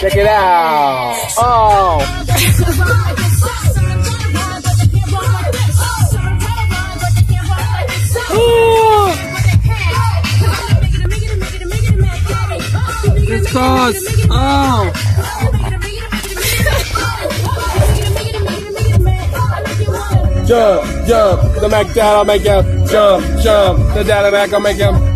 Check it out. Oh. It's cross. Oh. Jump, jump. The Mack dad, I'll make him jump, jump. The dad Mack, I'll make him.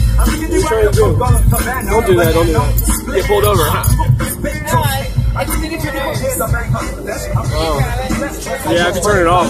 I'm making you trying to do? Don't do that, don't do that. Get pulled over, huh? Oh. Yeah, I have to turn it off.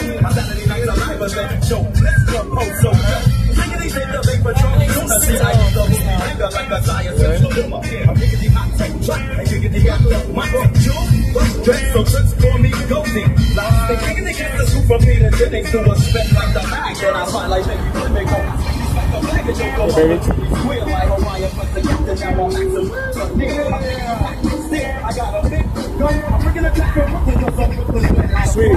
got some low. My Saturday nights are show. Let's go post so Giggity take the big patrol. Don't see I use the movie finger like a giant. I'm giggity hot take truck. And giggity got the micro Dress so tricks for me goatee. Like they giggity get the super meat and then they do like the bag. Then I find like make you make go. Hey, baby. Squeal like Hawaiian, but the captain now I'm acting. Nigga, stick, I got a big gun. I'm bringing a track from Brooklyn, cause I'm Brooklyn. Sweet.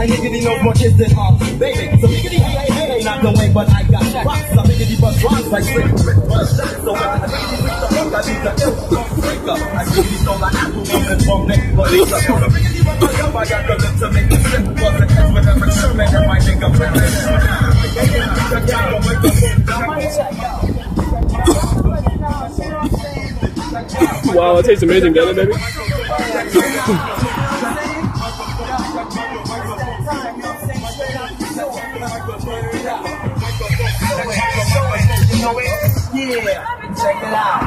I nigga knows more kids than um, baby. So nigga, hey, hey, hey, not the way, but I got rocks. I nigga, bust rhymes like straight, bust shots. So when I nigga, reach the fuck, I need the ill breaker. I nigga, stole an apple from Nick, but it's a so nigga, run my up, I got the lip to make the slip. Was an S with a Sherman and my nigga Wow, it tastes amazing, doesn't it, baby? Yeah, check it out.